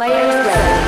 Players ready.